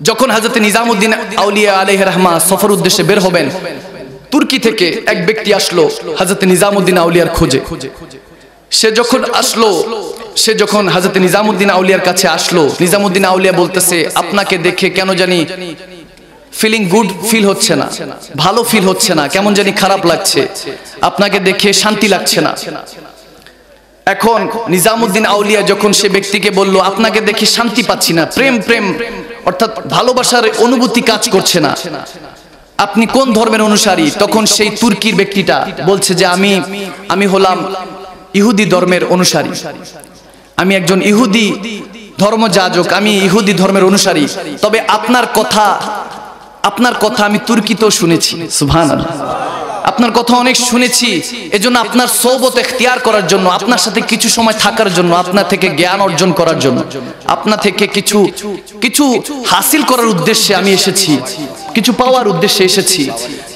যখন হাজরত নিজামুদ্দিন আউলিয়া আলহ রহমা সফর উদ্দেশ্যে বের হবেন, তুর্কি থেকে এক ব্যক্তি আসলো হাজরত নিজামুদ্দিন আউলিয়ার খোঁজে। সে যখন আসলো, সে যখন হাজরত নিজামুদ্দিন আউলিয়ার কাছে আসলো নিজামুদ্দিন আউলিয়া বলতেছে, আপনাকে দেখে কেন জানি ফিলিং গুড ফিল হচ্ছে না, ভালো ফিল হচ্ছে না, কেমন জানি খারাপ লাগছে, আপনাকে দেখে শান্তি লাগছে না। এখন নিজামুদ্দিন আউলিয়া যখন সে ব্যক্তিকে বলল, আপনাকে দেখে শান্তি পাচ্ছি না, প্রেম প্রেম অর্থাৎ ভালোবাসার অনুভূতি কাজ করছে না। আপনি কোন ধর্মের অনুসারী? তখন সেই তুর্কির ব্যক্তিটা বলছে যে, আমি আমি হলাম ইহুদি ধর্মের অনুসারী। আমি একজন ইহুদি ধর্মযাজক, আমি ইহুদি ধর্মের অনুসারী। তবে আপনার কথা আপনার কথা আমি তুর্কিতেও শুনেছি। সুভান আপনার কথা অনেক শুনেছি। এজন্য আপনার সৌবত এখতিয়ার করার জন্য, আপনার সাথে কিছু সময় থাকার জন্য, আপনার থেকে জ্ঞান অর্জন করার জন্য, আপনার থেকে কিছু কিছু হাসিল করার উদ্দেশ্যে আমি এসেছি, কিছু পাওয়ার উদ্দেশ্যে এসেছি।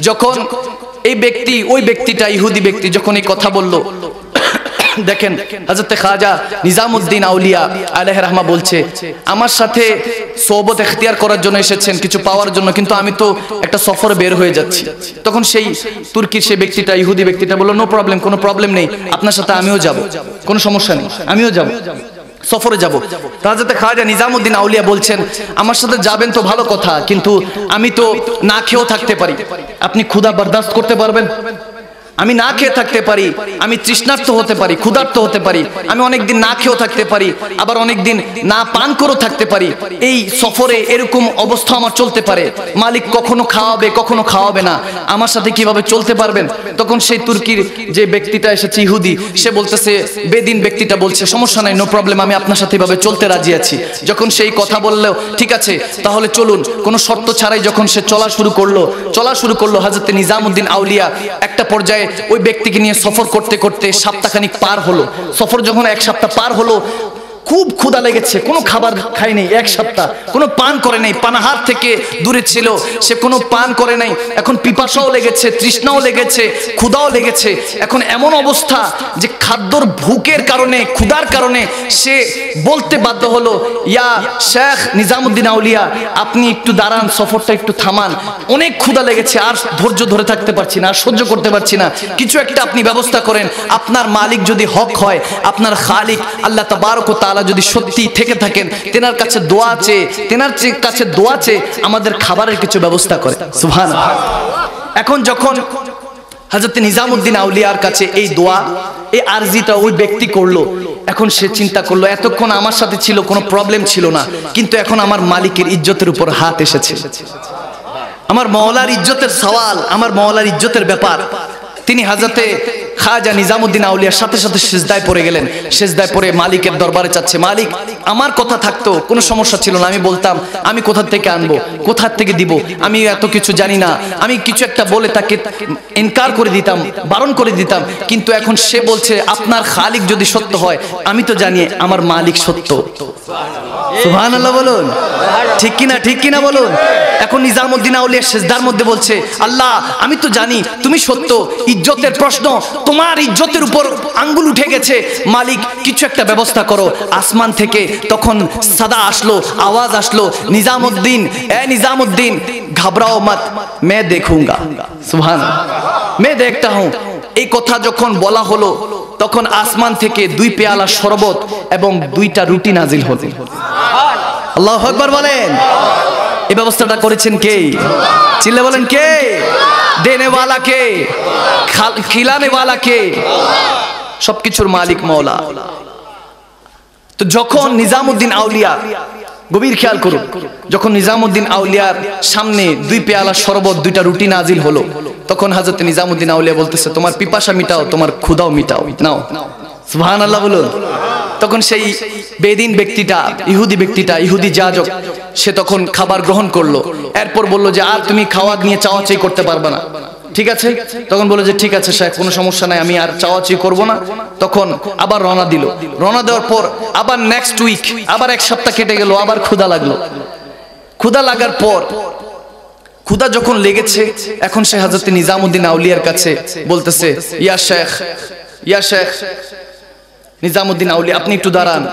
যখন এই ব্যক্তি, ওই ব্যক্তিটা, ইহুদি ব্যক্তি যখন এই কথা বলল দেখেন হজরত খাজা নিজামুদ্দিন আউলিয়া আলহ রহমা বলছে, আমার সাথে সোবত এখতিয়ার করার জন্য এসেছেন, কিছু পাওয়ার জন্য, কিন্তু আমি তো একটা সফর বের হয়ে যাচ্ছি। তখন সেই তুর্কির সেই ব্যক্তিটা, ইহুদি ব্যক্তিটা বলল নো প্রবলেম কোনো প্রবলেম নেই, আপনার সাথে আমিও যাব, কোনো সমস্যা নেই, আমিও যাব, সফরে যাব। রাজাতে খাজা নিজামুদ্দিন আউলিয়া বলছেন, আমার সাথে যাবেন তো ভালো কথা, কিন্তু আমি তো না খেয়েও থাকতে পারি, আপনি ক্ষুধা বরদাস্ত করতে পারবেন? আমি না খেয়ে থাকতে পারি, আমি তৃষ্ণার্ত হতে পারি, ক্ষুধার্ত হতে পারি, আমি অনেকদিন না খেয়েও থাকতে পারি, আবার অনেকদিন না পান করেও থাকতে পারি। এই সফরে এরকম অবস্থা আমার চলতে পারে। মালিক কখনো খাওয়াবে কখনো খাওয়াবে না। আমার সাথে কীভাবে চলতে পারবেন? তখন সেই তুর্কির যে ব্যক্তিটা এসেছে, ইহুদি, সে বলতেছে, বেদিন ব্যক্তিটা বলছে, সমস্যা নাই নো প্রবলেম আমি আপনার সাথে এভাবে চলতে রাজি আছি। যখন সেই কথা বললেও, ঠিক আছে, তাহলে চলুন। কোনো শর্ত ছাড়াই যখন সে চলা শুরু করল, চলা শুরু করল হাজরতে নিজামুদ্দিন আউলিয়া, একটা পর্যায়ে ওই ব্যক্তিকে নিয়ে সফর করতে করতে সপ্তাহখানিক পার হলো। সফর যখন এক সপ্তাহ পার হলো খুব ক্ষুধা লেগেছে, কোনো খাবার খায়নি এক সপ্তাহ, কোনো পান করে নাই, পানাহার থেকে দূরে ছিল, সে কোনো পান করে নাই, এখন পিপাসাও লেগেছে, তৃষ্ণাও লেগেছে, ক্ষুধাও লেগেছে, এখন এমন অবস্থা যে খাদ্যর ভুকের কারণে, ক্ষুধার কারণে সে বলতে বাধ্য হলো, ইয়া শেখ নিজামুদ্দিন আউলিয়া, আপনি একটু দাঁড়ান, সফরটা একটু থামান, অনেক ক্ষুধা লেগেছে, আর ধৈর্য ধরে থাকতে পারছি না, আর সহ্য করতে পারছি না, কিছু একটা আপনি ব্যবস্থা করেন, আপনার মালিক যদি হক হয়, আপনার খালিক, আল্লাহ তাবারক তাআলা যদি সত্যি থেকে থাকেন, তেনার কাছে দোয়া আছে, তেনার কাছে দোয়া আছে, আমাদের খাবারের কিছু ব্যবস্থা করে। সুবহান এখন যখন হাজরত নিজামুদ্দিন আউলিয়ার কাছে এই দোয়া, এই আরজিটা ওই ব্যক্তি করল, এখন সে চিন্তা করল, এতক্ষণ আমার সাথে ছিল, কোনো প্রবলেম ছিল না, কিন্তু এখন আমার মালিকের ইজ্জতের উপর হাত এসেছে। আমার মওলার ইজ্জতের সওয়াল, আমার মওলার ইজ্জতের ব্যাপার। তিনি হাজরতে খাজা নিজামুদ্দিন আউলিয়ার সাথে সাথে সেজদায় পড়ে গেলেন। সেজদায় পড়ে মালিকের দরবারে চাচ্ছে, মালিক, আমার কথা থাকতো, কোনো সমস্যা ছিল না, আমি বলতাম, আমি কোথা থেকে আনব কোথার থেকে দিব, আমি এত কিছু জানি না, আমি কিছু একটা বলে তাকে ইনকার করে দিতাম, বারণ করে দিতাম, কিন্তু এখন সে বলছে, আপনার খালিক যদি সত্য হয়, আমি তো জানি আমার মালিক সত্য। বলুন। ঠিক কিনা ঠিক কিনা বলুন? এখন নিজামুদ্দিন আউলিয়া সেজদার মধ্যে বলছে, আল্লাহ, আমি তো জানি, তুমি সত্য, ইজ্জতের প্রশ্ন তোমার ইজ্জতের উপর আঙ্গুল উঠে গেছে। মালিক, কিছু একটা ব্যবস্থা করো। আসমান থেকে তখন সাদা আসলো, আওয়াজ আসলো, নিজামুদ্দিন, এ নিজামুদ্দিন ঘাবরাও মত, মে দেখুঙ্গা। সুহান মে দেখতা হুঁ। এই কথা যখন বলা হলো, তখন আসমান থেকে দুই পেয়ালা শরবত এবং দুইটা রুটি নাজিল হলো। আল্লাহ আকবার বলেন। এই ব্যবস্থাটা করেছেন কে? চিল্লে বলেন কে? দেনেওয়ালা কে? খিলানেওয়ালা কে? সবকিছুর মালিক মৌলা তো যখন নিজামুদ্দিন আউলিয়া, গভীর খেয়াল করুন, যখন নিজামুদ্দিন আউলিয়ার সামনে দুই পেয়ালা শরবত, দুইটা রুটি নাজিল হলো, তখন হাজরত নিজামুদ্দিন আউলিয়া বলতেছে, তোমার পিপাসা মিটাও, তোমার ক্ষুদাও মিটাও, নাও। সুবহান আল্লাহ বলুন। তখন সেই বেদিন ব্যক্তিটা, ইহুদি ব্যক্তিটা, ইহুদি যাজক, সে তখন খাবার গ্রহণ করল। এরপর বলল যে, আর তুমি খাওয়া নিয়ে চাওয়াচাই করতে পারবে না। ঠিক আছে? তখন বলে যে, ঠিক আছে শেখ কোনো সমস্যা নাই, আমি আর চাওয়াচি করব না। তখন আবার রওনা দিল। রওনা দেওয়ার পর আবার নেক্সট উইক আবার এক সপ্তাহ কেটে গেল, আবার ক্ষুধা লাগল। ক্ষুধা লাগার পর, ক্ষুধা যখন লেগেছে, এখন সে হাজরত নিজামুদ্দিন আউলিয়ার কাছে বলতেছে, ইয়া শেখ ইয়া শেখ নিজামুদ্দিন আউলি আপনি একটু দাঁড়ান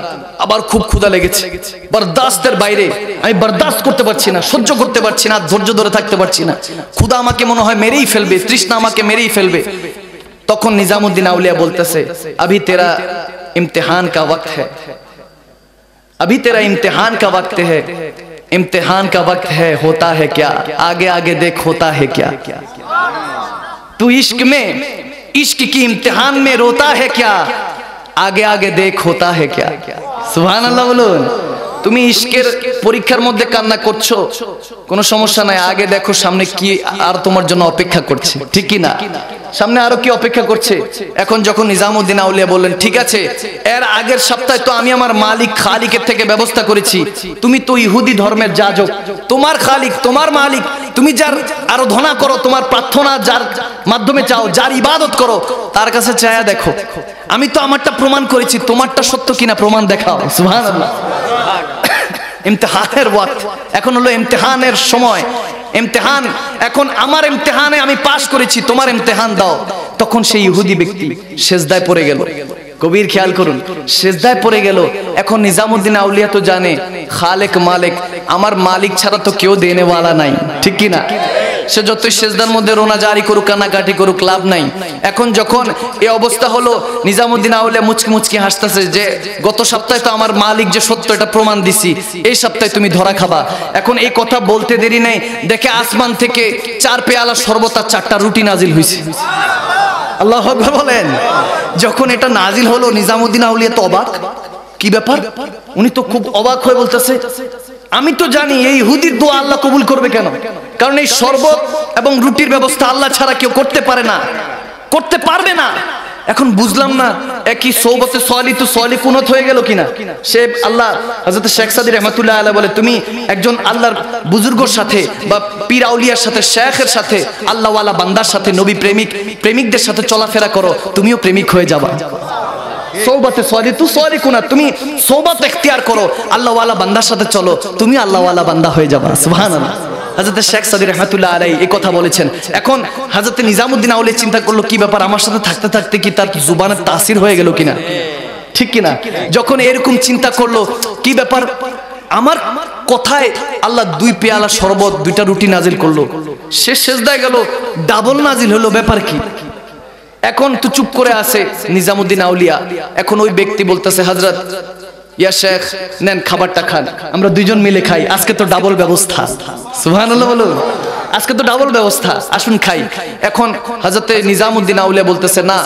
আবার খুব ক্ষুধা লেগেছে বরদাস্তের বাইরে আমি বরদাস্ত করতে পারছি না সহ্য করতে পারছি না ধৈর্য ধরে থাকতে পারছি না ক্ষুধা আমাকে মনে হয় মেরেই ফেলবে তৃষ্ণা আমাকে মেরেই ফেলবে তখন নিজামুদ্দিন আউলিয়া বলতেছে अभी तेरा इम्तिहान का वक्त है अभी तेरा इम्तिहान का वक्त है इम्तिहान का वक्त है होता है क्या आगे आगे देख होता है क्या तू इश्क में इश्क की इम्तिहान में रोता है क्या আগে আগে দেখ হোতা হে ক্যা? সুবহানাল্লাহ বলুন। তুমি ইশকের পরীক্ষার মধ্যে কান্না করছ? কোনো সমস্যা নাই, আগে দেখো সামনে কি আর তোমার জন্য অপেক্ষা করছে। ঠিক কি না সামনে আরও কি অপেক্ষা করছে? এখন যখন নিজামুদ্দিন আউলিয়া বললেন, ঠিক আছে, এর আগের সপ্তাহে তো আমি আমার মালিক খালিকের থেকে ব্যবস্থা করেছি। তুমি তো ইহুদি ধর্মের যাজক। তোমার খালিক, তোমার মালিক তুমি যার আরও ধনা করো, তোমার প্রার্থনা যার মাধ্যমে চাও, যার ইবাদত করো, তার কাছে চায়া দেখো। আমি তো আমারটা প্রমাণ করেছি, তোমারটা সত্য কিনা প্রমাণ দেখাও। সুবহানাল্লাহ। ইমতিহানের ওয়াক্ত। এখন হলো ইমতিহানের সময়। ইমতিহান, এখন আমার ইমতিহানে আমি পাশ করেছি, তোমার ইমতিহান দাও। তখন সেই ইহুদি ব্যক্তি সেজদায় পড়ে গেল। কবির খেয়াল করুন, সেজদায় পড়ে গেল। এখন নিজামুদ্দিন আউলিয়া তো জানে, খালেক মালিক, আমার মালিক ছাড়া তো কেউ দেনেওয়ালা নাই, ঠিক কি না সে যতই সেজদার মধ্যে রোনা জারি করুক কানাকাটি করুক, লাভ নাই। এখন যখন এই অবস্থা হলো, নিজামুদ্দিন আউলে মুচকি মুচকি হাসতেছে যে, গত সপ্তাহে তো আমার মালিক যে সত্য এটা প্রমাণ দিছি, এই সপ্তাহে তুমি ধরা খাবা। এখন এই কথা বলতে দেরি নেই, দেখে আসমান থেকে চার পেয়ালা সর্বতা চারটা রুটি নাজিল হয়েছে আল্লাহ বলেন, যখন এটা নাজিল হলো নিজামুদ্দিন আউলিয়া তো অবাক। কি ব্যাপার? উনি তো খুব অবাক হয়ে বলতেছে, আমি তো জানি এই হুদির দোয়া আল্লাহ কবুল করবে কেন? কারণ এই শরবত এবং রুটির ব্যবস্থা আল্লাহ ছাড়া কেউ করতে পারে না। করতে পারবে না। এখন বুঝলাম না, একই সৌবতে সলি তো সলি কুনত হয়ে গেল কিনা? সে আল্লাহ হযরত শেখ সাদি রহমাতুল্লাহ আলাইহি বলে, তুমি একজন আল্লাহর বুজুর্গর সাথে বা পীর আউলিয়ার সাথে, শেখের সাথে, আল্লাহওয়ালা বান্দার সাথে, নবী প্রেমিক, প্রেমিকদের সাথে চলাফেরা করো, তুমিও প্রেমিক হয়ে যাবা। সৌবাতে সলি তু সলি কুনা তুমি সৌবাত এখতিয়ার করো, আল্লাহওয়ালা বান্দার সাথে চলো, তুমি আল্লাহওয়ালা বান্দা হয়ে যাবা। সুবহানাল্লাহ। হাজরত শেখ সাদি রহমাতুল্লাহ আলাই এই কথা বলেছেন। এখন হাজরত নিজামুদ্দিন আউলে চিন্তা করল, কি ব্যাপার আমার সাথে থাকতে থাকতে কি তার জুবানের তাসির হয়ে গেল কিনা? ঠিক কিনা? যখন এরকম চিন্তা করল, কি ব্যাপার? আমার কথায় আল্লাহ দুই পেয়ালা শরবত, দুইটা রুটি নাজিল করল। সে শেষদায় গেল, ডাবল নাজিল হলো, ব্যাপার কি? এখন তো চুপ করে আছে নিজামুদ্দিন আউলিয়া। এখন ওই ব্যক্তি বলতেছে হজরত ইয়া নেন খাবারটা খান। আমরা দুইজন মিলে খাই। আজকে তো ডাবল ব্যবস্থা। সুবহানাল্লাহ বলুন। আজকে তো ডাবল ব্যবস্থা। আসুন খাই। এখন হজরতে নিজামুদ্দিন আউলিয়া বলতেছে, না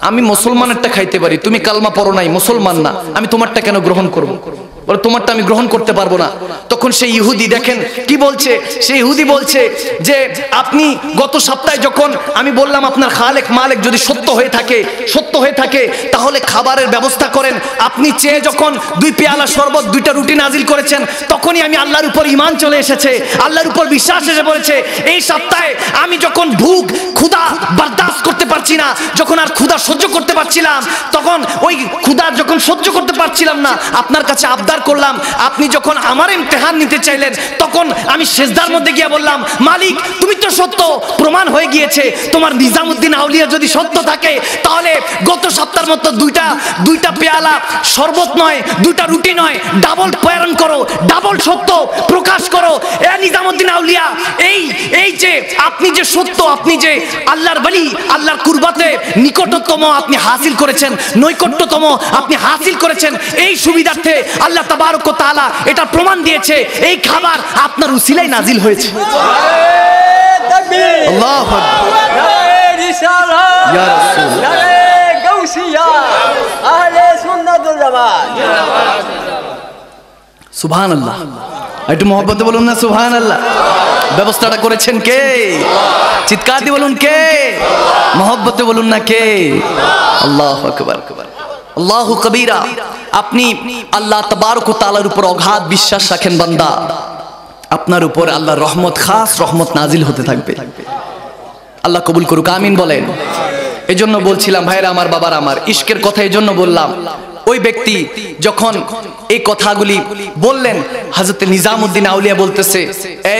আমি মুসলমানেরটা খাইতে পারি। তুমি কালমা পড়ো নাই, মুসলমান না। আমি তোমারটা কেন গ্রহণ করব? বলে, তোমারটা আমি গ্রহণ করতে পারব না। তখন সেই ইহুদি দেখেন, কি বলছে? সেই ইহুদি বলছে যে, আপনি গত সপ্তাহে যখন আমি বললাম আপনার খালেক মালেক যদি সত্য হয়ে থাকে, সত্য হয়ে থাকে, তাহলে খাবারের ব্যবস্থা করেন। আপনি চেয়ে যখন দুই পেয়ালা শরবত, দুইটা রুটি নাজিল করেছেন, তখনই আমি আল্লাহর উপর ইমান চলে এসেছে। আল্লাহর উপর বিশ্বাস এসে পড়েছে। এই সপ্তাহে আমি যখন ভুক ক্ষুধা বরদাস্ত করতে পারছি না, যখন আর ক্ষুধা সহ্য করতে পারছিলাম, তখন ওই ক্ষুধা যখন সহ্য করতে পারছিলাম না, আপনার কাছে আবদার করলাম, আপনি যখন আমার ইমতেহান নিতে চাইলেন, তখন আমি শেষদার মধ্যে গিয়ে বললাম, মালিক, তুমি তো সত্য প্রমাণ হয়ে গিয়েছে, তোমার নিজামুদ্দিন আউলিয়া যদি সত্য থাকে, তাহলে গত সপ্তাহের মতো দুইটা দুইটা পেয়ালা শরবত নয়, দুইটা রুটি নয় ডাবল প্রেরণ করো ডাবল সত্য প্রকাশ করো। এ নিজামুদ্দিন আউলিয়া, এই এই যে আপনি যে সত্য, আপনি যে আল্লাহর বলি, আল্লাহর কুরবাতে নিকটতম আপনি হাসিল করেছেন নৈকট্যতম আপনি হাসিল করেছেন এই সুবিধার্থে আল্লাহ তাবারক তাআলা এটা প্রমাণ দিয়েছে এই খাবার আপনার উসিলাই নাজিল হয়েছে। আল্লাহু সুবহান আল্লাহ একটু মহব্বতে বলুন না আল্লাহ ব্যবস্থাটা করেছেন কে? চিৎকার দিয়ে বলুন কে? মহব্বতে বলুন না কে? আল্লাহ আল্লাহ কবিরা। আপনি আল্লাহ তবারক তালার উপর অগাধ বিশ্বাস রাখেন বান্দা। আপনার উপর আল্লাহ রহমত, খাস রহমত নাজিল হতে থাকবে। আল্লাহ কবুল করুক, আমিন বলেন। এজন্য বলছিলাম, ভাইরা আমার, বাবার আমার, ইশকের কথা এজন্য বললাম। ওই ব্যক্তি যখন এই কথাগুলি বললেন হাজরত নিজামুদ্দিন আউলিয়া বলতেছে,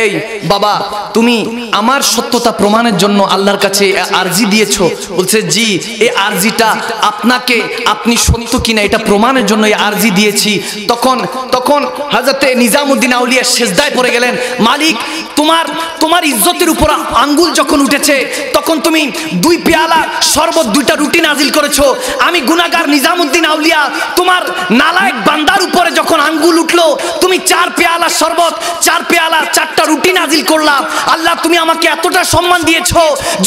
এই বাবা, তুমি আমার সত্যতা প্রমাণের জন্য আল্লাহর কাছে আরজি দিয়েছ। বলছে, জি, এই আরজিটা আপনাকে, আপনি সত্য কিনা এটা প্রমাণের জন্য এই আরজি দিয়েছি। তখন তখন হাজরতে নিজামুদ্দিন আউলিয়া শেষদায় পড়ে গেলেন, মালিক, তোমার তোমার ইজ্জতের উপর আঙ্গুল যখন উঠেছে, তখন তুমি দুই পেয়ালা শরবত, দুইটা রুটি নাজিল করেছ। আমি গুনাগার নিজামুদ্দিন আউলিয়া তোমার নালায়ক বান্দার উপরে যখন আঙ্গুল উঠল, তুমি চার পেয়ালা শরবত, চার পেয়ালা চারটা রুটি নাজিল করলাম আল্লাহ, তুমি আমাকে এতটা সম্মান দিয়েছ,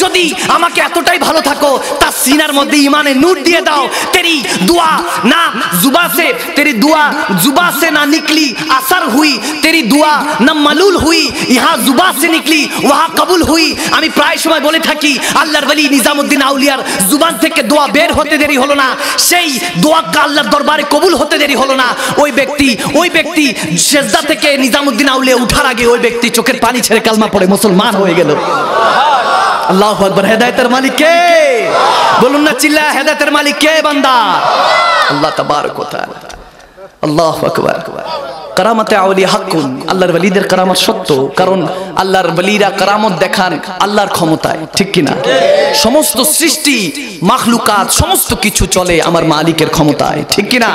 যদি আমাকে এতটাই ভালো থাকো, তার সিনার মধ্যে ইমানে নূর দিয়ে দাও। তেরি দুয়া না জুবাসে, তেরি দুয়া জুবাসে না নিকলি, আসার হুই। তেরি দুয়া না মালুল হুই, ইহা জুবাসে নিকলি ওহা কবুল হুই। আমি প্রায় সময় বলে থাকি, আল্লাহর বলি নিজামুদ্দিন আউলিয়ার জুবান থেকে দোয়া বের হতে দেরি হলো না। সেই দোয়া আল্লাহ আল্লাহর দরবারে কবুল হতে দেরি হলো না। ওই ব্যক্তি ওই ব্যক্তি সেজদা থেকে নিজামুদ্দিন আউলিয়া উঠার আগে ওই ব্যক্তি চোখের পানি ছেড়ে কালমা পড়ে মুসলমান হয়ে গেল। আল্লাহ আকবর। হেদায়তের মালিক কে? বলুন না চিল্লা, হেদায়তের মালিক কে বান্দা? আল্লাহ তাবারক ওয়া তাআলা আল্লাহু আকবার। কারামাতে আউলিয়া হাক্কুন, আল্লাহর ওয়ালিদের কারামত সত্য, কারণ আল্লাহর ওয়ালিরা কারামত দেখান আল্লাহর ক্ষমতায়, ঠিক কি না সমস্ত সৃষ্টি, মাখলুকাত, সমস্ত কিছু চলে আমার মালিকের ক্ষমতায়, ঠিক কি না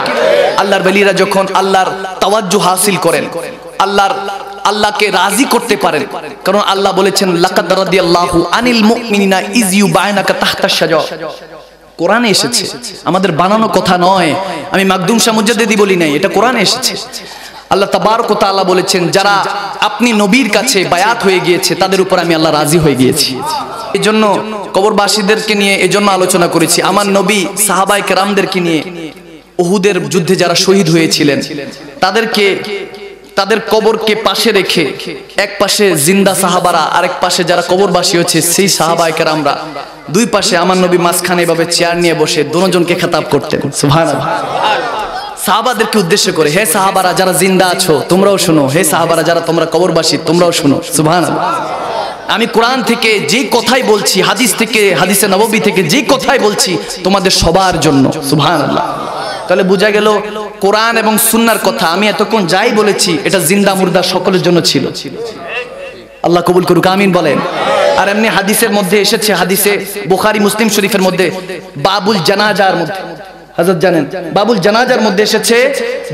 আল্লাহর ওয়ালিরা যখন আল্লাহর তাওয়াজ্জু হাসিল করেন, আল্লাহর, আল্লাহকে রাজি করতে পারেন, কারণ আল্লাহ বলেছেন, লাকাদ রাদিয়াল্লাহু আনিল মুমিনিনা ইজ ইউবাইনাকা তাহতা শাজার কোরআনে এসেছে, আমাদের বানানো কথা নয়, আমি মাকদুম শাহ মুজাদ্দিদি বলি নাই, এটা কোরআনে এসেছে। আল্লাহ তাবারক তাআলা বলেছেন, যারা আপনি নবীর কাছে বায়াত হয়ে গিয়েছে, তাদের উপর আমি আল্লাহ রাজি হয়ে গিয়েছি। এই জন্য কবরবাসীদেরকে নিয়ে এজন্য আলোচনা করেছি। আমার নবী সাহাবাই কেরামদেরকে নিয়ে ওহুদের যুদ্ধে যারা শহীদ হয়েছিলেন, তাদেরকে, তাদের কবরকে পাশে রেখে এক পাশে জিন্দা সাহাবারা, আরেক পাশে যারা কবরবাসী হচ্ছে, সেই সাহাবাই কেরামরা দুই পাশে আমার নবী মাঝখানে এভাবে চেয়ার নিয়ে বসে, দুজনকে খেতাব করতেন। সুবহানাল্লাহ। সাহাবাদেরকে উদ্দেশ্য করে, হে সাহাবারা যারা জিন্দা আছো, তোমরাও শোনো। হে সাহাবারা যারা তোমরা কবরবাসী, তোমরাও শোনো। সুবহানাল্লাহ। আমি কোরআন থেকে যে কথাই বলছি, হাদিস থেকে, হাদিসে নববী থেকে যে কথাই বলছি, তোমাদের সবার জন্য। সুবহানাল্লাহ। তাহলে বোঝা গেল, কোরআন এবং সুন্নার কথা আমি এতক্ষণ যাই বলেছি, এটা জিন্দা মুর্দা সকলের জন্য ছিল। আল্লাহ কবুল করুক, আমিন বলেন। আর এমনি হাদিসের মধ্যে এসেছে, হাদিসে বোখারি, মুসলিম শরীফের মধ্যে, বাবুল জানাজার মধ্যে। হাজরত জানেন, বাবুল জানাজার মধ্যে এসেছে,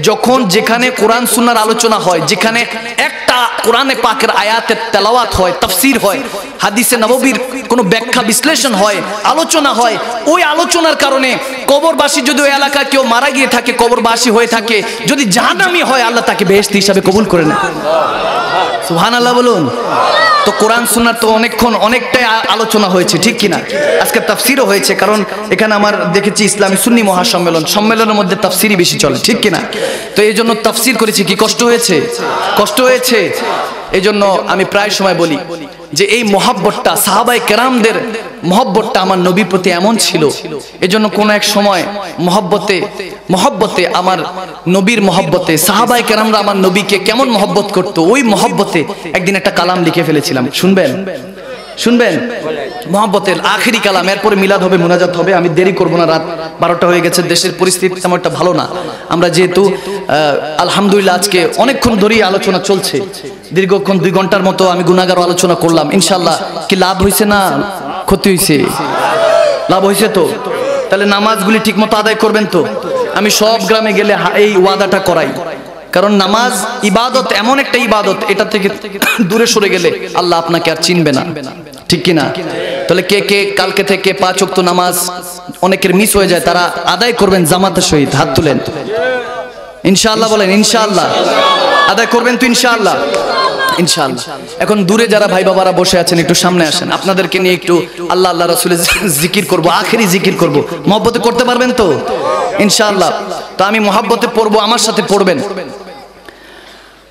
যখন যেখানে কোরআন সুন্নার আলোচনা হয়, যেখানে একটা কোরআনে পাকের আয়াতের তেলাওয়াত হয়, তফসির হয়, হাদিসে নববীর কোনো ব্যাখ্যা বিশ্লেষণ হয়, আলোচনা হয়, ওই আলোচনার কারণে কবরবাসী যদি ওই এলাকায় কেউ মারা গিয়ে থাকে, কবরবাসী হয়ে থাকে, যদি জাহান্নামী হয়, আল্লাহ তাকে বেহেশত হিসাবে কবুল করে নেয় সুবহান আল্লাহ বলুন। তো কোরআন শোনার তো অনেকক্ষণ অনেকটাই আলোচনা হয়েছে, ঠিক কিনা? আজকে তাফসিরও হয়েছে, কারণ এখানে আমার দেখেছি ইসলামী সুন্নি মহাসম্মেলন। সম্মেলনের মধ্যে তাফসিরই বেশি চলে, ঠিক কিনা? তো এই জন্য তাফসির করেছি, কি কষ্ট হয়েছে? কষ্ট হয়েছে? এই জন্য আমি প্রায় সময় বলি যে এই মহাব্বতটা সাহাবাই কেরামদের মহব্বতটা আমার নবীর প্রতি এমন ছিল। এজন্য কোন এক সময় মহব্বতে মহব্বতে আমার নবীর মহব্বতে সাহাবাই কেরামরা আমার নবীকে কেমন মহব্বত করত, ওই মহব্বতে একদিন একটা কালাম লিখে ফেলেছিলাম। শুনবেন? শুনবেন? মহব্বতের আখেরি কালাম, এরপরে মিলাদ হবে, মোনাজাত হবে। আমি দেরি করব না, রাত বারোটা হয়ে গেছে, দেশের পরিস্থিতি তেমন একটা ভালো না। আমরা যেহেতু আলহামদুলিল্লাহ আজকে অনেকক্ষণ ধরেই আলোচনা চলছে। দীর্ঘক্ষণ দুই ঘণ্টার মতো আমি গুনাগার আলোচনা করলাম। ইনশাল্লাহ কি লাভ হয়েছে না ক্ষতি হয়েছে লাভ হয়েছে তো? তাহলে নামাজগুলি ঠিক মতো আদায় করবেন তো? আমি সব গ্রামে গেলে এই ওয়াদাটা করাই। কারণ নামাজ ইবাদত এমন একটা ইবাদত, এটা থেকে দূরে সরে গেলে আল্লাহ আপনাকে আর চিনবে না। ঠিক কিনা? তাহলে কে কে কালকে থেকে পাঁচ অক্ত নামাজ অনেকের মিস হয়ে যায়, তারা আদায় করবেন জামাতের সহিত, হাত তুলেন। ইনশাআল্লাহ বলেন, ইনশাআল্লাহ। আদায় করবেন তো ইনশাআল্লাহ। ইনশাআল্লাহ। এখন দূরে যারা ভাই বাবারা বসে আছেন, একটু সামনে আসেন। আপনাদেরকে নিয়ে একটু আল্লাহ আল্লাহ রাসূলের জিকির করব, আখেরি জিকির করব। মহব্বতে করতে পারবেন তো? ইনশাআল্লাহ। তো আমি মহব্বতে পড়ব, আমার সাথে পড়বেন।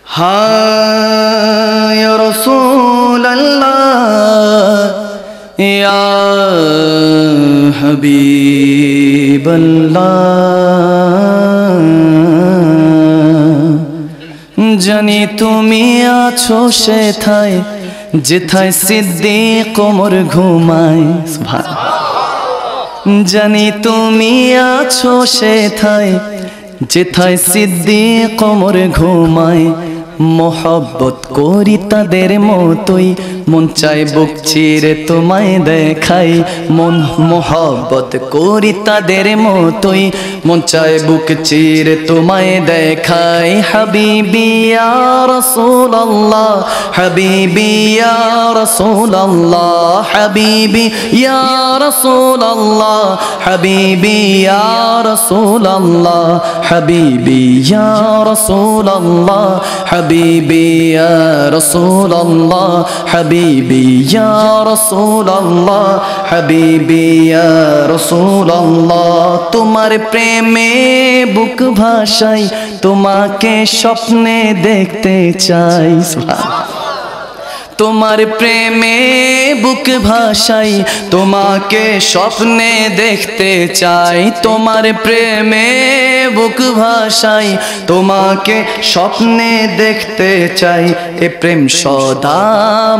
হায় ইয়া হাবিবাল্লাহ। জানি তুমি আছো সেথায়, যেথায় সিদ্দিক কোমর ঘুমায়। জানি তুমি আছো সেথায়, যেথায় সিদ্ধি কোমর ঘুমায়। মোহব্বত করি তাদের মতোই মন চাই বুক চিরে তোমায় দেখাই, মন মোহব্বত করি তাদের মতোই। মন চাই বুক চিরে তোমায় দেখাই হাবিবি ইয়া রাসূলুল্লাহ, হাবিবি ইয়া রাসূলুল্লাহ, হাবিবি ইয়া রাসূলুল্লাহ, হাবিবি ইয়া রাসূলুল্লাহ, হাবিবি ইয়া রাসূলুল্লাহ, হাবিবি حبيبي يا رسول الله, حبيبي يا رسول الله, তোমার প্রেমে বুক ভাষাই তোমাকে স্বপ্নে দেখতে চাই। সুবহানাল্লাহ। তোমার প্রেমে বুক ভাষাই তোমাকে স্বপ্নে দেখতে চাই। তোমার প্রেমে বুক ভাষাই তোমাকে স্বপ্নে দেখতে চাই। এ প্রেম সদা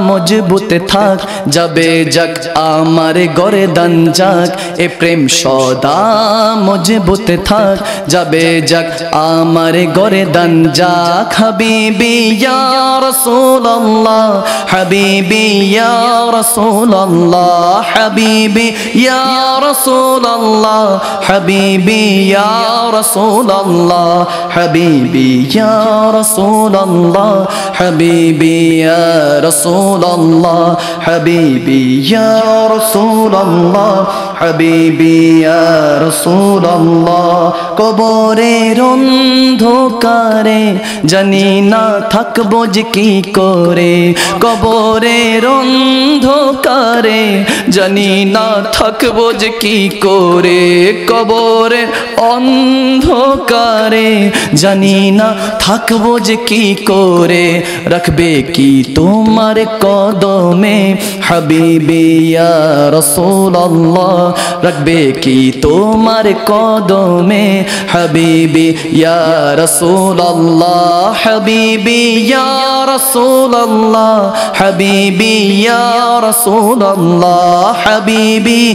মজবুত থাক, যাবে যাক আমার গরে দান যাক। এ প্রেম সদা মজবুত থাক, যাবে যাক আমার গরে দান যাক। হাবিবি ইয়া রাসূলুল্লাহ حبيبي يا رسول الله حبيبي يا رسول الله حبيبي يا رسول الله حبيبي يا رسول الله حبيبي يا رسول الله حبيبي يا رسول الله حبيبي يا رسول الله কবরের অন্ধকারে জানি না থাকব যে কি করে। কবরের অন্ধকারে জানি না থাকব যে কি করে। কবরের অন্ধকারে জানি না থাকব যে কি করে। রাখবে কি তোমার কদমে? হাবিবি ইয়া রাসূলুল্লাহ, রাখবে কি তোমার কদমে? حبیبی، یا رسول اللہ حبیبی، یا رسول اللہ حبیبی، یا رسول اللہ حبیبی،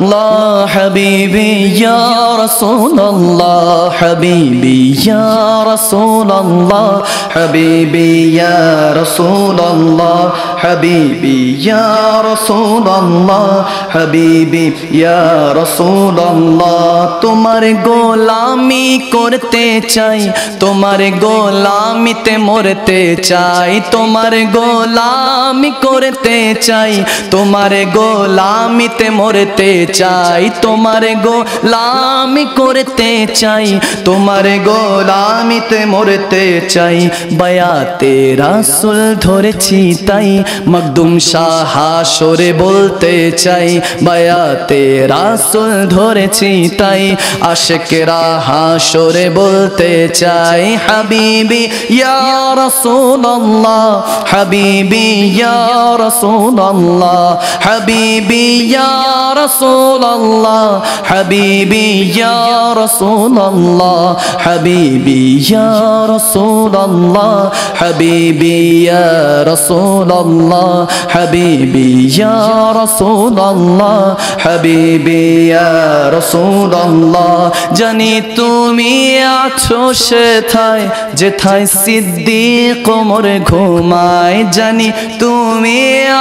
لا حبیبی يا رسول الله حبيبي يا رسول الله حبيبي يا رسول الله حبيبي يا رسول الله حبيبي يا رسول الله তোমার গোলামি করতে চাই তোমার গোলামিতে মরতে চাই তোমার গোলামি করতে চাই তোমার গোলামিতে মরতে চাই তোমার গোলামি করতে চাই তোমার গোলামিতে মরতে চাই বায়াতে রাসুল ধরেছি তাই মকদুম শাহ সরে বলতে চাই, বায়াতে রাসুল ধরেছি তাই। আশেকেরা হাসরে বলতে চাই, হাবিবি ইয়া রাসূলুল্লাহ, হাবিবি ইয়া রাসূলুল্লাহ, হাবিবি ইয়া রাসূলুল্লাহ, হাবিবি ইয়া রাসূলুল্লাহ, হাবিবি ইয়া রাসূলুল্লাহ, হাবিবি ইয়া রাসূলুল্লাহ। হাবিবি ইয়া রাসূলুল্লাহ, হাবিবি ইয়া রাসূলুল্লাহ, জানি তুমি আছো সেথায়, যেথায় সিদ্দিক কোমর ঘুমায়, জানি তুমি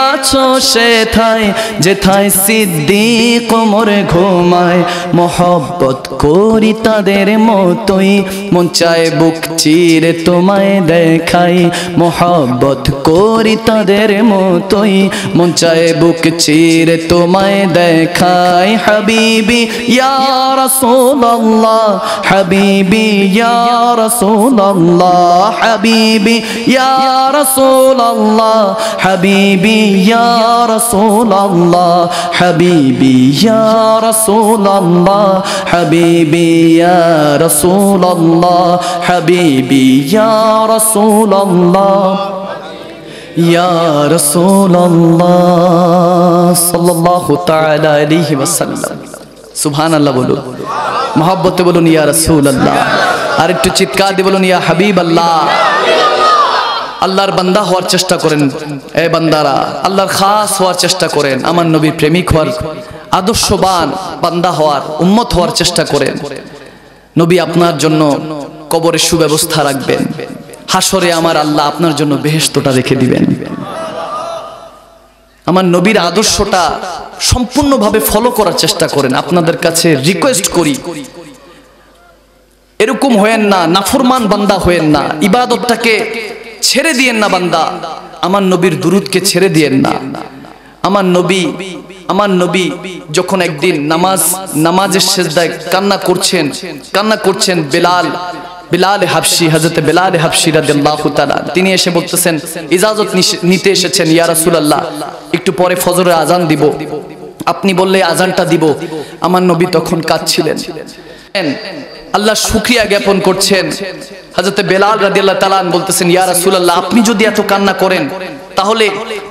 আছো সেথায়, যেথায় সিদ্দিক কোমর ঘুমায়, মোহব্বত করি তাদের মতোই, মন চায় বুক চিরে তোমায় দেখাই, মোহব্বত করি তাদের মতোই। মন চায় বুক চিরে তোমায় দেখাই, হাবিবি, ইয়া রাসূলুল্লাহ, হাবিবি, ইয়া রাসূলুল্লাহ, হাবিবি, ইয়া রাসূলুল্লাহ, হাবিবি, ইয়া রাসূলুল্লাহ, হাবিবি, ইয়া রাসূলুল্লাহ, হাবিবি, ইয়া রাসূলুল্লাহ, হাবিবি, ইয়া রাসূলুল্লাহ। ইয়া রাসূলুল্লাহ সাল্লাল্লাহু তাআলা আলাইহি ওয়াসাল্লাম। সুবহানাল্লাহ বলুন। বলুন ইয়া রাসূলুল্লাহ। আর একটু চিৎকার দিয়ে বলুন ইয়া আল্লাহর বান্দা হওয়ার চেষ্টা করেন। এ বান্দারা, আল্লাহর খাস হওয়ার চেষ্টা করেন। আমার নবীর প্রেমিক হওয়ার, আদর্শবান বান্দা হওয়ার, উম্মত হওয়ার চেষ্টা করেন। নবী আপনার জন্য কবরের সুব্যবস্থা রাখবেন। হাসরে আমার আল্লাহ আপনার জন্য বেহেস্তটা রেখে দিবেন। আমার নবীর আদর্শটা সম্পূর্ণভাবে ফলো করার চেষ্টা করেন। আপনাদের কাছে রিকোয়েস্ট করি। এরকম হয়েন না, নাফরমান বান্দা হয়েন না, ইবাদতটাকে ছেড়ে দিয়েন না বান্দা। আমার নবীর দুরুদকে ছেড়ে দিয়েন না। আমার নবী আমার নবী যখন একদিন নামাজ, নামাজের শেষদায় কান্না করছেন কান্না করছেন বেলাল বেলাল হাবশি হজরত বেলাল হাবশি রাদিয়াল্লাহু তিনি এসে বলতেছেন, ইজাজত নিতে এসেছেন, ইয়া রাসূলুল্লাহ, একটু পরে ফজরের আজান দিব। আপনি বললে আজানটা দিব। আমার নবী তখন কাঁদছিলেন। আল্লাহ শুক্রিয়া জ্ঞাপন করছেন। হজরত বেলাল রাদিয়াল্লাহ তাআলা বলতেছেন, ইয়া রাসূলুল্লাহ, আপনি যদি এত কান্না করেন, তাহলে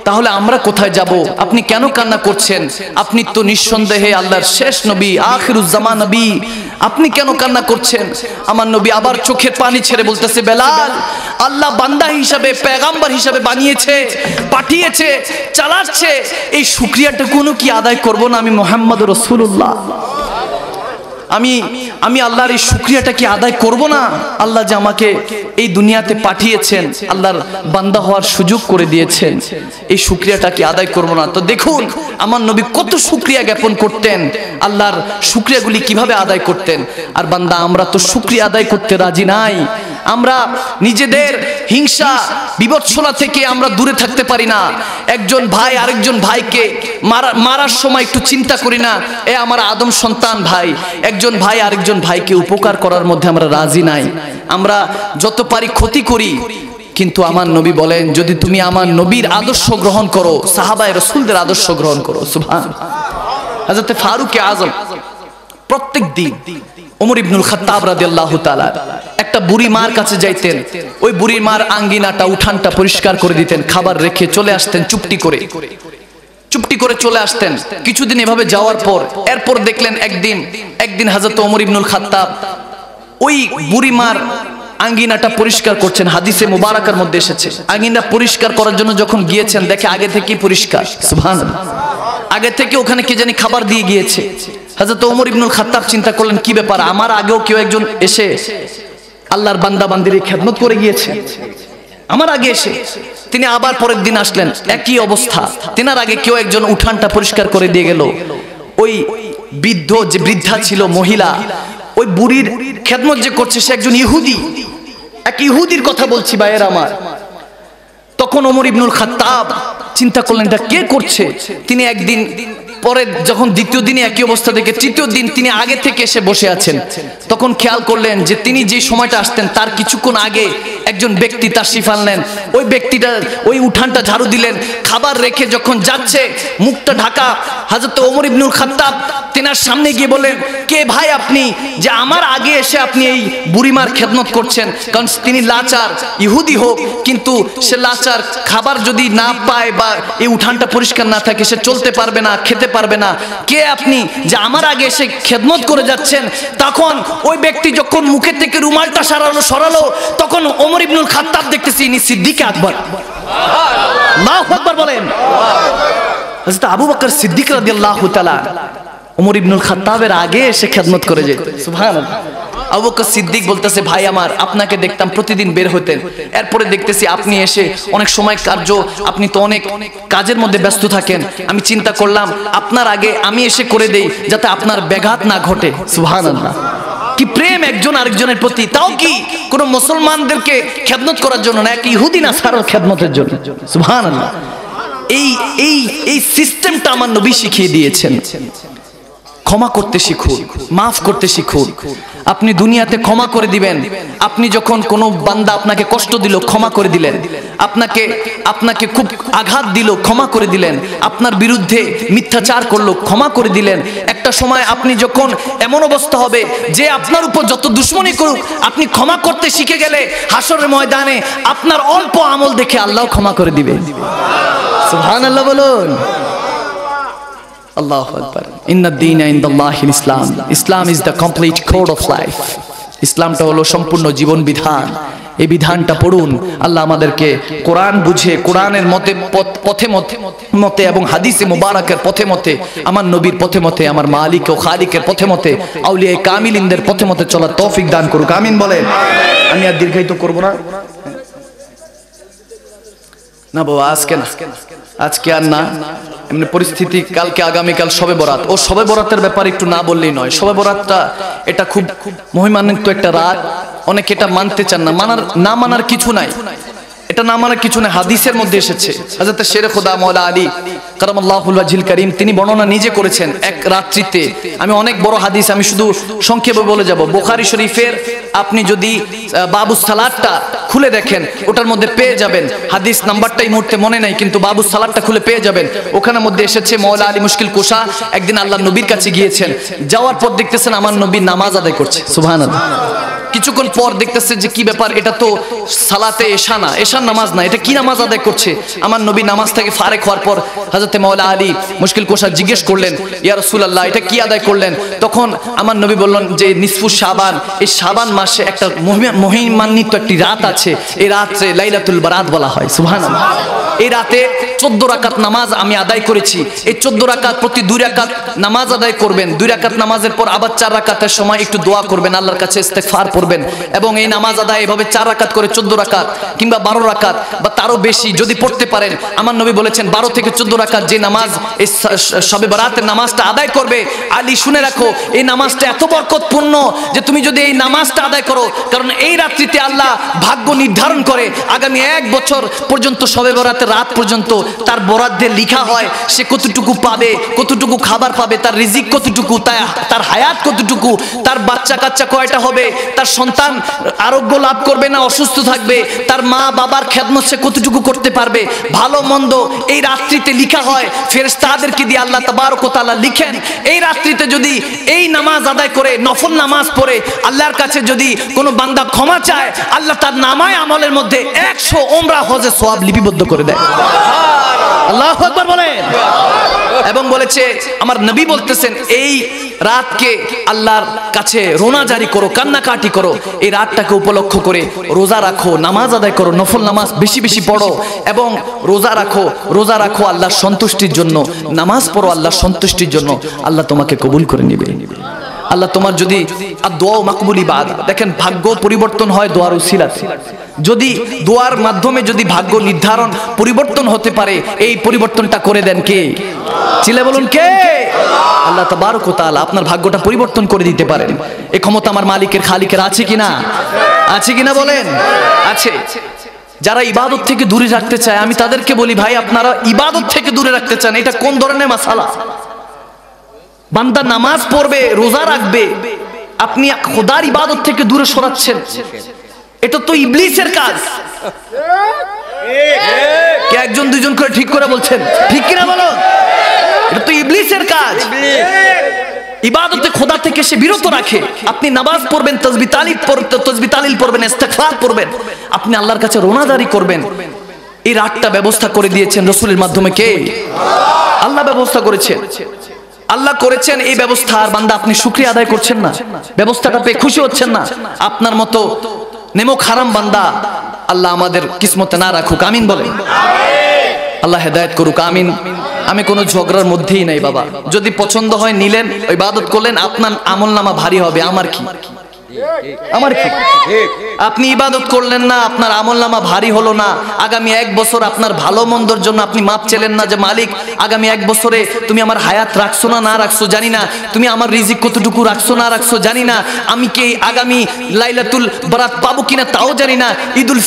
তাহলে আমরা কোথায় যাব? আপনি কেন কান্না করছেন? আপনি তো নিঃসন্দেহে আল্লাহর শেষ নবী, আখিরুজ্জামান নবী আপনি কেন কান্না করছেন? আমার নবী আবার চোখের পানি ছেড়ে বলতেছে বেলাল আল্লাহ বান্দা হিসাবে পেগাম্বার হিসাবে বানিয়েছে পাঠিয়েছে চালাচ্ছে। এই শুক্রিয়াটা কোনো কি আদায় করব না আমি মোহাম্মদ রসুল্লাহ আমি আমি আল্লাহর এই শুক্রিয়াটা কি আদায় করব না? আল্লাহ যে আমাকে এই দুনিয়াতে পাঠিয়েছেন, আল্লাহর বান্দা হওয়ার সুযোগ করে দিয়েছেন, এই শুক্রিয়াটা কি আদায় করব না? তো দেখুন, আমার নবী কত শুক্রিয়া জ্ঞাপন করতেন, আল্লাহর শুক্রিয়াগুলি কীভাবে আদায় করতেন? আর বান্দা, আমরা তো শুক্রিয়া আদায় করতে রাজি নাই। আমরা নিজেদের হিংসা বিবৎসনা থেকে আমরা দূরে থাকতে পারি না। একজন ভাই আরেকজন ভাইকে মারা মারার সময় একটু চিন্তা করি না। এ আমার আদম সন্তান ভাই। একজন ভাই আরেকজন ভাইকে উপকার করার মধ্যে আমরা রাজি নাই। আমরা যত পারি ক্ষতি করি। কিন্তু আমার নবী বলেন যদি তুমি আমার নবীর আদর্শ গ্রহণ করো সাহাবায় রসুলদের আদর্শ গ্রহণ করো সুভান হাজরতে ফারুকে আজম। প্রত্যেক দিন ওমর ইবনুল খাত্তাব রাদিয়াল্লাহু তাআলা একটা বুড়ি মার কাছে যাইতেন। ওই বুড়ির মার আঙ্গিনাটা, উঠানটা পরিষ্কার করে দিতেন, খাবার রেখে চলে আসতেন চুপটি করে। চুপটি করে চলে আসতেন। কিছুদিন এভাবে যাওয়ার পর, এরপর দেখলেন একদিন একদিন হাজরত ওমর ইবনুল খাত্তাব ওই বুড়ি মার আঙ্গিনাটা পরিষ্কার করছেন, হাদিসে মুবারাকার মধ্যে এসেছে। আঙ্গিনা পরিষ্কার করার জন্য যখন গিয়েছেন, দেখে আগে থেকেই পরিষ্কার। সুবহানাল্লাহ। আগে থেকে ওখানে কে জানি খাবার দিয়ে গিয়েছে। হাজরত ওমর ইবনুল খাত্তাব চিন্তা করলেন, কি ব্যাপার? আমার আগেও কেউ একজন এসে আল্লাহর বান্দা বান্দির খেদমত করে গিয়েছে? আমার আগে এসে? তিনি আবার পরের দিন আসলেন, একই অবস্থা। তেনার আগে কেউ একজন উঠানটা পরিষ্কার করে দিয়ে গেল। ওই বৃদ্ধ যে বৃদ্ধা ছিল, মহিলা, ওই বুড়ির খেদমত যে করছে, সে একজন ইহুদি। এক ইহুদির কথা বলছি, ভাইয়ের আমার। তখন ওমর ইবনুল খাত্তাব চিন্তা করলেন, এটা কে করছে? তিনি একদিন পরে যখন দ্বিতীয় দিনে একই অবস্থা দেখে তৃতীয় দিন তিনি আগে থেকে এসে বসে আছেন। তখন খেয়াল করলেন যে তিনি যে সময়টা আসতেন তার কিছুক্ষণ আগে একজন ব্যক্তি তার শিফ আনলেন। ওই ব্যক্তিটা ওই উঠানটা ঝাড়ু দিলেন। খাবার রেখে যখন যাচ্ছে, মুখটা ঢাকা, হাজরত ওমর ইবনুল খাত্তাব তেনার সামনে গিয়ে বলেন কে ভাই আপনি যে আমার আগে এসে আপনি এই বুড়িমার খেদমত করছেন? কারণ তিনি লাচার, ইহুদি হোক, কিন্তু সে লাচার, খাবার যদি না পায় বা এই উঠানটা পরিষ্কার না থাকে, সে চলতে পারবে না, খেতে পারবে না। কে আপনি? যে আমার আগে এসে খেদমত করে যাচ্ছেন, তখন ওই ব্যক্তি যখন মুখের থেকে রুমালটা সারানো সরালো, তখন ওমর ইবনুল খাত্তাব দেখতেছি ইনি সিদ্দিকে আকবর। আল্লাহু বলেন। আবু বকর সিদ্দিক রাদিয়াল্লাহু তালা ওমর ইবনুল খাত্তাবের আগে এসে খেদমত করে যেত। সুবহানাল্লাহ। আবু সিদ্দিক বলতেছে, ভাই আমার, আপনাকে দেখতাম প্রতিদিন বের হতেন এরপরে দেখতেছি আপনি এসে অনেক সময় কার্য, আপনি তো অনেক কাজের মধ্যে ব্যস্ত থাকেন। আমি চিন্তা করলাম, আপনার আগে আমি এসে করে দেই, যাতে আপনার ব্যাঘাত না ঘটে। সুবহানাল্লাহ। কি প্রেম একজন আরেকজনের প্রতি। তাও কি কোন মুসলমানদেরকে খেদমত করার জন্য না এক ইহুদি না সারার খেদমতের জন্য? সুবহানাল্লাহ। এই এই এই সিস্টেমটা আমার নবী শিখিয়ে দিয়েছেন। ক্ষমা করতে শিখুন, মাফ করতে শিখুন। আপনি দুনিয়াতে ক্ষমা করে দিবেন। আপনি যখন কোনো বান্দা আপনাকে কষ্ট দিল, ক্ষমা করে দিলেন। আপনাকে আপনাকে খুব আঘাত দিল, ক্ষমা করে দিলেন। আপনার বিরুদ্ধে মিথ্যাচার করল, ক্ষমা করে দিলেন। একটা সময় আপনি যখন এমন অবস্থা হবে যে আপনার উপর যত দুশ্মনী করুক, আপনি ক্ষমা করতে শিখে গেলে হাসরের ময়দানে আপনার অল্প আমল দেখে আল্লাহ ক্ষমা করে দিবে। সুবহানাল্লাহ বলুন। আল্লাহু আকবার ইন্নাদ দীনা ইনদাল্লাহিল ইসলাম Islam is the complete code of life ইসলামটা হলো সম্পূর্ণ জীবন বিধান। এই বিধানটা পড়ুন। আল্লাহ আমাদেরকে কোরআন বুঝে কোরআনের মতে, পথ- মতে মতে এবং হাদিসে মুবারকের পথে মতে, আমার নবীর পথে মতে, আমার মালিক ও খালিকের পথে মতে আউলিয়া কামিলিনদের পথে মতে চলার তৌফিক দান করুক। আমিন বলেন। আমি আর দীর্ঘায়িত করব না। না বাবা, আজকে না। আজকে আর না। এমনি পরিস্থিতি কালকে, আগামীকাল সবে বরাত। ও সবে বরাতের ব্যাপারে একটু না বললেই নয়। সবে বরাতটা, এটা খুব মহিমান্বিত একটা রাত। অনেকে এটা মানতে চান না। মানার না মানার কিছু নাই। এটা না মানার কিছু নাই হাদিসের মধ্যে এসেছে। হাজরত শের খোদা মৌলা আলী কারামাল্লাহুল ওয়াজিল করিম, তিনি বর্ণনা নিজে করেছেন এক রাত্রিতে। আমি অনেক বড় হাদিস, আমি শুধু সংক্ষেপে বলে যাব। বোখারি শরীফের আপনি যদি বাবু সালাদটা খুলে দেখেন, ওটার মধ্যে পেয়ে যাবেন। হাদিস নাম্বারটা এই মুহূর্তে মনে নাই, কিন্তু বাবু সালাদটা খুলে পেয়ে যাবেন। ওখানের মধ্যে এসেছে মৌলা আলী মুশকিল কোষা, একদিন আল্লাহ নবীর কাছে গিয়েছেন। যাওয়ার পর দেখতেছেন আমার নবী নামাজ আদায় করছে। সুবহানাল্লাহ। কিছুক্ষণ পর দেখতেছে যে কি ব্যাপার, এটা তো সালাতে এশা না, এশার নামাজ না, এটা কি নামাজ আদায় করছে? আমার নবী নামাজ থেকে ফারেক হওয়ার পর হাজরতে মৌলা আলী মুশকিল কোষা জিজ্ঞেস করলেন, ইয়া রাসূলুল্লাহ, এটা কি আদায় করলেন? তখন আমার নবী বললেন যে, নিসফু শাবান, এই শাবান মাসে একটা মহিমান্বিত একটি রাত আছে, এই রাত্রে লাইলাতুল বারাত বলা হয়, সুবহানাল্লাহ। এই রাতে চোদ্দ রাকাত নামাজ আমি আদায় করেছি, এই চোদ্দ রাকাত প্রতি দুই রাকাত নামাজ আদায় করবেন, দুই রাকাত নামাজের পর আবার চার রাকাতের সময় একটু দোয়া করবেন, আল্লাহর কাছে ইস্তেগফার পড়বেন এবং এই নামাজ আদায় এভাবে চার রাকাত করে চোদ্দ রাকাত কিংবা বারো রাকাত বা তারও বেশি যদি পড়তে পারেন। আমার নবী বলেছেন, বারো থেকে চোদ্দ রাকাত যে নামাজ এই স- স- বারাতের নামাজটা আদায় করবে, আলী শুনে রাখো, এই নামাজটা এত বরকতপূর্ণ যে তুমি যদি এই নামাজটা আদায় করো, কারণ এই রাত্রিতে আল্লাহ ভাগ্য নির্ধারণ করে আগামী এক বছর পর্যন্ত সবে বরাতের রাত পর্যন্ত তার বরাদ্দে লিখা হয়, সে কতটুকু পাবে, কতটুকু খাবার পাবে, তার রিজিক কতটুকু, তার হায়াত কতটুকু, তার বাচ্চা কাচ্চা কয়টা হবে, তার সন্তান আরোগ্য লাভ করবে না, অসুস্থ থাকবে, তার মা বাবার খেদমত সে কতটুকু করতে পারবে? ভালো মন্দ এই রাত্রিতে লিখা হয়, ফেরেশতাদেরকে দিয়ে আল্লাহ তাবারক ও তাআলা লিখেন, এই রাত্রিতে যদি এই নামাজ আদায় করে, নফল নামাজ পড়ে, আল্লাহর কাছে যদি কোনো বান্দা ক্ষমা চায়, আল্লাহ তার নামায় আমলের মধ্যে একশো ওমরা হজে সোয়াব লিপিবদ্ধ করে দেয়। আল্লাহ আকবার বলেন। এবং বলেছে, আমার নবী বলতেছেন, এই রাতকে আল্লাহর কাছে রোনা জারি করো, কান্নাকাটি করো, এই রাতটাকে উপলক্ষ করে রোজা রাখো, নামাজ আদায় করো, নফল নামাজ বেশি বেশি পড়ো এবং রোজা রাখো রোজা রাখো আল্লাহর সন্তুষ্টির জন্য, নামাজ পড়ো আল্লাহর সন্তুষ্টির জন্য, আল্লাহ তোমাকে কবুল করে নেবে। আল্লাহ তোমার যদি আর দোয়াও মাকবুলি বাদ দেখেন ভাগ্য পরিবর্তন হয় দোয়ার উসিলাতে। যদি দোয়ার মাধ্যমে যদি ভাগ্য নির্ধারণ, পরিবর্তন হতে পারে, এই পরিবর্তনটা করে দেন কে? চিলে বলুন কে? আল্লাহ তাবারক তাআলা আপনার ভাগ্যটা পরিবর্তন করে দিতে পারেন। এই ক্ষমতা আমার মালিকের, খালিকের আছে কিনা? আছে কিনা বলেন? আছে। যারা ইবাদত থেকে দূরে রাখতে চায়, আমি তাদেরকে বলি, ভাই, আপনারা ইবাদত থেকে দূরে রাখতে চান, এটা কোন ধরনের মাসালা? বান্দা নামাজ পড়বে, রোজা রাখবে, আপনি খোদার ইবাদত থেকে দূরে সরাচ্ছেন। এটা তো ইবলিসের কাজ। কে একজন দুজন করে ঠিক করে বলছেন? ঠিক কিনা বলো? এটা তো ইবলিসের কাজ। ইবাদতে খোদা থেকে সে বিরত রাখে। আপনি নামাজ পড়বেন তসবি তালিল তসবি তালিল পড়বেন, ইস্তেগফার পড়বেন। আপনি আল্লাহর কাছে রোনাদারি করবেন। এই রাতটা ব্যবস্থা করে দিয়েছেন রসুলের মাধ্যমে কে? আল্লাহ ব্যবস্থা করেছেন আল্লাহ করেছেন এই ব্যবস্থা, আর বান্দা আপনি শুক্রিয়া আদায় করছেন না। ব্যবস্থাটা পেয়ে খুশি হচ্ছেন না। আপনার মতো নেমো খারাম বান্দা। আল্লাহ আমাদের কিসমতে না রাখুক, আমিন বলে। আল্লাহ হেদায়ত করুক, আমিন। আমি কোনো ঝগড়ার মধ্যেই নাই বাবা। যদি পছন্দ হয় নিলেন ওই বাদত করলেন, আপনার আমল নামা ভারী হবে, আমার কি? আমার কি? আপনি ইবাদত করলেন না, আপনার আমল নামা ভারী হলো না। আগামী এক বছর আপনার ভালো মন্দর জন্য আপনি মাপ চেলেন না যে, মালিক, আগামী এক বছরে তুমি আমার হায়াত রাখছো না না রাখছো জানি না। তুমি আমার রিজিক কতটুকু রাখছো, না রাখছো জানি না। আমি কি আগামী লাইলাতুল বারাত পাবো কিনা তাও জানি না। ঈদুল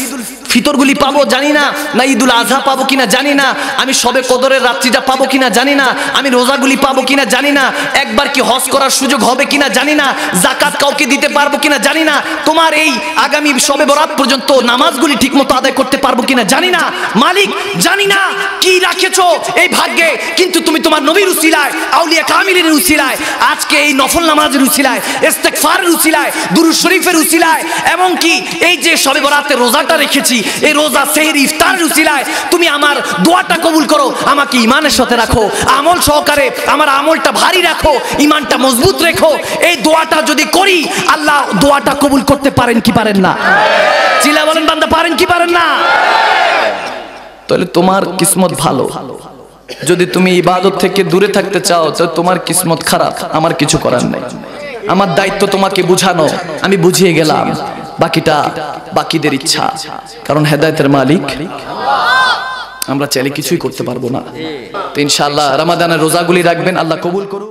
ফিতরগুলি পাবো জানি না না ঈদুল আজহা পাবো কিনা জানি না, আমি সবে কদরের রাত্রিটা পাবো কিনা জানি না, আমি রোজাগুলি পাবো কিনা জানি না, একবার কি হজ করার সুযোগ হবে কিনা জানি না জাকাত কাউকে দিতে পারব কিনা জানি না, তোমার এই আগামী সবে বরাত পর্যন্ত নামাজগুলি ঠিকমতো আদায় করতে পারব কিনা জানি না, মালিক জানি না কি রাখেছো এই ভাগ্যে, কিন্তু তুমি তোমার নবীর উসিলায়, আউলিয়া কামিলের উসিলায়, আজকে এই নফল নামাজের উসিলায়, ইস্তেগফারের উসিলায়, দুরুদ শরীফের উসিলায় এবং কি এই যে সবে বরাতে রোজাটা রেখেছি এই রোজা সেহরি ইফতারের উসিলায় তুমি আমার দোয়াটা কবুল করো, আমাকে ইমানের সাথে রাখো, আমল সহকারে আমার আমলটা ভারী রাখো, ইমানটা মজবুত রেখো। এই দোয়াটা যদি করি, আল্লাহ দোয়াটা কবুল করতে পারেন কি পারেন না? চিলা বলেন, বান্দা, পারেন কি পারেন না? তাহলে তোমার কিসমত ভালো। যদি তুমি ইবাদত থেকে দূরে থাকতে চাও তো তোমার কিসমত খারাপ, আমার কিছু করার নাই। আমার দায়িত্ব তোমাকে বুঝানো, আমি বুঝিয়ে গেলাম। বাকিটা বাকিদের ইচ্ছা। কারণ হেদায়তের মালিক আমরা চাইলে কিছুই করতে পারব না। তো ইনশাআল্লাহ, রামাদানের রোজাগুলি রাখবেন, আল্লাহ কবুল করুন